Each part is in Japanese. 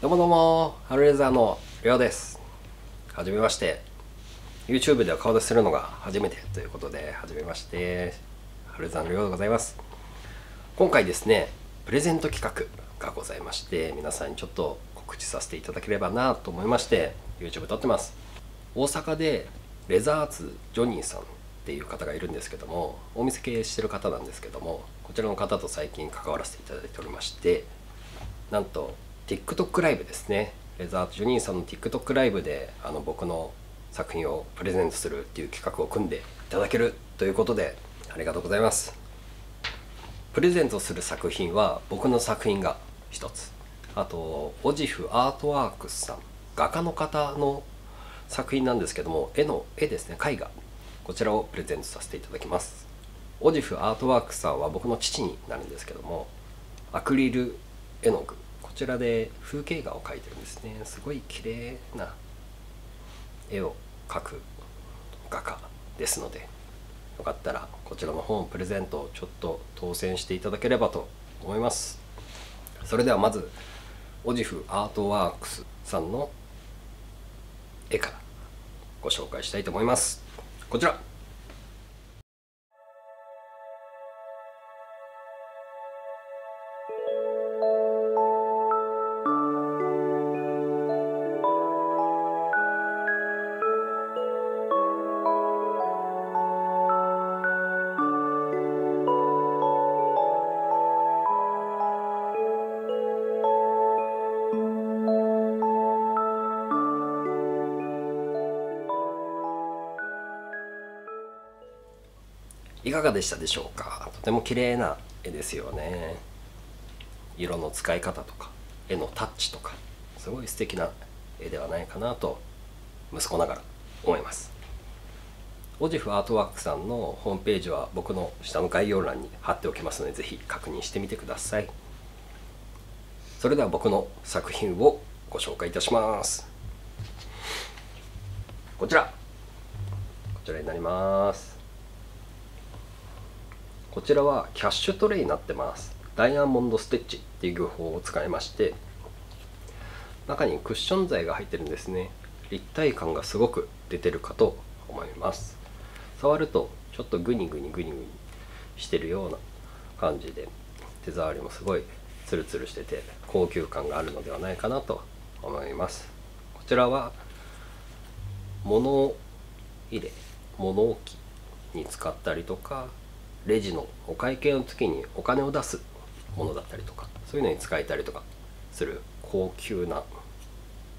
どうもどうも、ハルレザーのりょうです。はじめまして。YouTube では顔出しするのが初めてということで、はじめまして。ハルレザーのりょうでございます。今回ですね、プレゼント企画がございまして、皆さんにちょっと告知させていただければなと思いまして、YouTube 撮ってます。大阪でレザーツジョニーさんっていう方がいるんですけども、お店経営してる方なんですけども、こちらの方と最近関わらせていただいておりまして、なんと TikTok ライブですね。レザートジョニーさんの TikTok ライブであの僕の作品をプレゼントするっていう企画を組んでいただけるということでありがとうございます。プレゼントする作品は僕の作品が一つ。あとオジフアートワークスさん。画家の方の作品なんですけども絵の絵ですね。絵画。こちらをプレゼントさせていただきます。オジフアートワークスさんは僕の父になるんですけどもアクリル絵の具。ちらで風景画を描いてるんですね。すごい綺麗な絵を描く画家ですので。よかったらこちらの本プレゼントをちょっと当選していただければと思います。それではまずオジフアートワークスさんの絵からご紹介したいと思います。こちら。いかがでしたでしょうか？とても綺麗な絵ですよね。色の使い方とか絵のタッチとかすごい素敵な絵ではないかなと息子ながら思います。オジフアートワークさんのホームページは僕の下の概要欄に貼っておきますのでぜひ確認してみてください。それでは僕の作品をご紹介いたします。こちら。こちらになります。こちらはキャッシュトレイになってます。ダイヤモンドステッチっていう技法を使いまして中にクッション材が入ってるんですね。立体感がすごく出てるかと思います。触るとちょっとグニグニグニグニしてるような感じで手触りもすごいツルツルしてて高級感があるのではないかなと思います。こちらは物入れ物置に使ったりとかレジのお会計の時にお金を出すものだったりとかそういうのに使えたりとかする高級な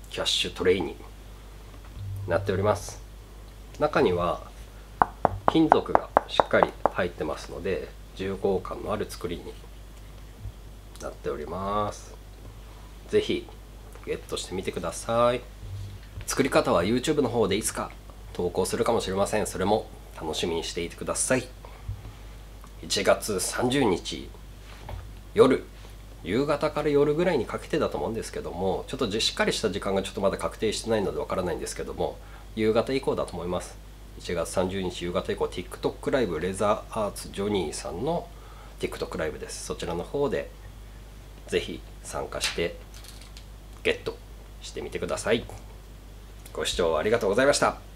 キャッシュトレイになっております。中には金属がしっかり入ってますので重厚感のある作りになっております。是非ゲットしてみてください。作り方は YouTube の方でいつか投稿するかもしれません。それも楽しみにしていてください。1月30日夜夕方から夜ぐらいにかけてだと思うんですけどもちょっとしっかりした時間がちょっとまだ確定してないのでわからないんですけども夕方以降だと思います。1月30日夕方以降 TikTok ライブレザーアーツジョニーさんの TikTok ライブです。そちらの方でぜひ参加してゲットしてみてください。ご視聴ありがとうございました。